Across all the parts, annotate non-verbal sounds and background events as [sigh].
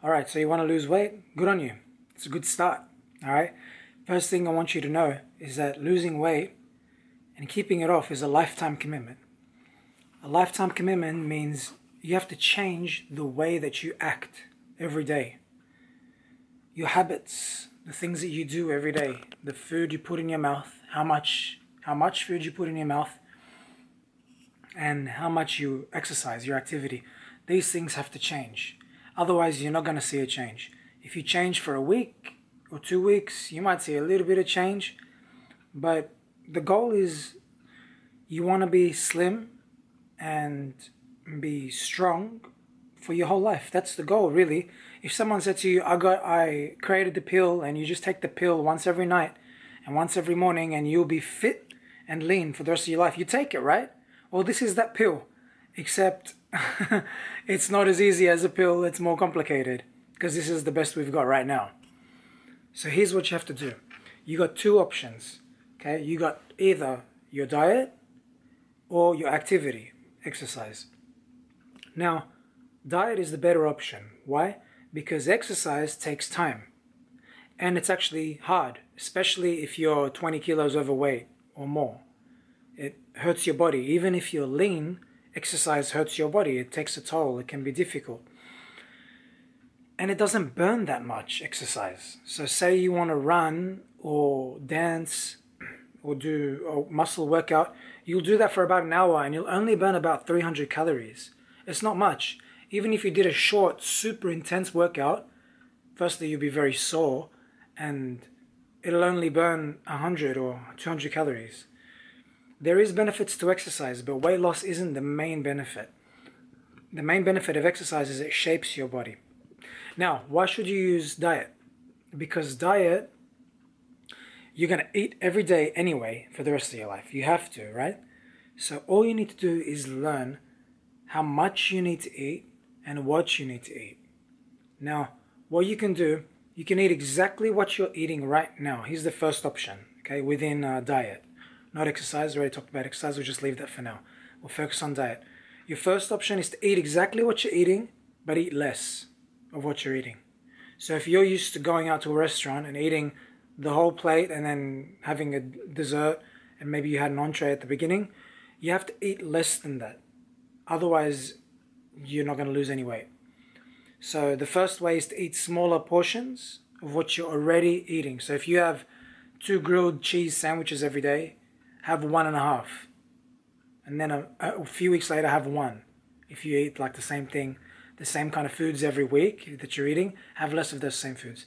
All right, so you want to lose weight? Good on you. It's a good start. All right. First thing I want you to know is that losing weight and keeping it off is a lifetime commitment. A lifetime commitment means you have to change the way that you act every day. Your habits, the things that you do every day, the food you put in your mouth, how much how much food you put in your mouth, and how much you exercise, your activity. These things have to change. Otherwise, you're not going to see a change. If you change for a week or two weeks, you might see a little bit of change, but the goal is you want to be slim and be strong for your whole life. That's the goal, really. If someone said to you, "I got, I created the pill," and you just take the pill once every night and once every morning, and you'll be fit and lean for the rest of your life, you take it, right? Well, this is that pill, except [laughs] it's not as easy as a pill. It's more complicated because this is the best we've got right now. So here's what you have to do. You got two options. Okay, you got either your diet or your activity, exercise. Now, diet is the better option. Why? Because exercise takes time. And it's actually hard, especially if you're 20 kilos overweight or more. It hurts your body. Even if you're lean, exercise hurts your body. It takes a toll. It can be difficult. And it doesn't burn that much exercise. So, say you want to run or dance or do a muscle workout, you'll do that for about an hour and you'll only burn about 300 calories. It's not much. Even if you did a short, super intense workout, firstly, you'll be very sore and it'll only burn 100 or 200 calories. There is benefits to exercise, but weight loss isn't the main benefit. The main benefit of exercise is it shapes your body. Now, why should you use diet? Because diet, you're going to eat every day anyway for the rest of your life. You have to, right? So all you need to do is learn how much you need to eat and what you need to eat. Now, what you can do, you can eat exactly what you're eating right now. Here's the first option, okay, within uh, diet not exercise. We already talked about exercise. We'll just leave that for now. We'll focus on diet. Your first option is to eat exactly what you're eating, but eat less of what you're eating. So if you're used to going out to a restaurant and eating the whole plate and then having a dessert and maybe you had an entree at the beginning, you have to eat less than that. Otherwise, you're not going to lose any weight. So the first way is to eat smaller portions of what you're already eating. So if you have two grilled cheese sandwiches every day, have one and a half. And then a, a few weeks later, have one. If you eat like the same thing, the same kind of foods every week that you're eating, have less of those same foods.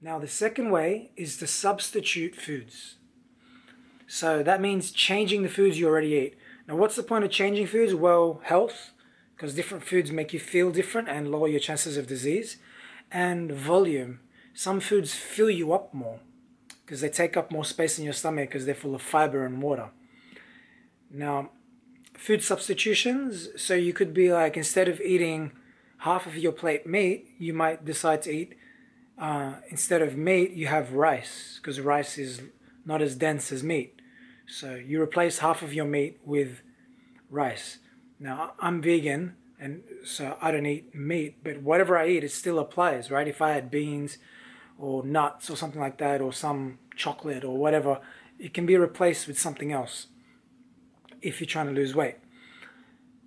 Now, the second way is to substitute foods. So that means changing the foods you already eat. Now, what's the point of changing foods? Well, health, because different foods make you feel different and lower your chances of disease. And volume. Some foods fill you up more because they take up more space in your stomach because they're full of fiber and water. Now, food substitutions, so you could be like, instead of eating half of your plate meat, you might decide to eat, uh, instead of meat, you have rice because rice is not as dense as meat. So you replace half of your meat with rice. Now, I'm vegan and so I don't eat meat, but whatever I eat, it still applies, right? If I had beans, or nuts or something like that or some chocolate or whatever it can be replaced with something else if you're trying to lose weight.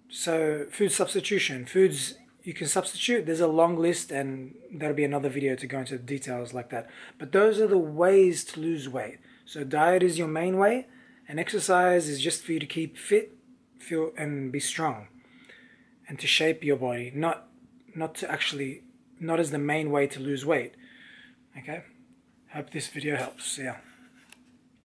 So food substitution. Foods you can substitute. There's a long list and that'll be another video to go into the details like that. But those are the ways to lose weight. So diet is your main way and exercise is just for you to keep fit feel and be strong and to shape your body not not to actually not as the main way to lose weight Okay? Hope this video helps. Yeah.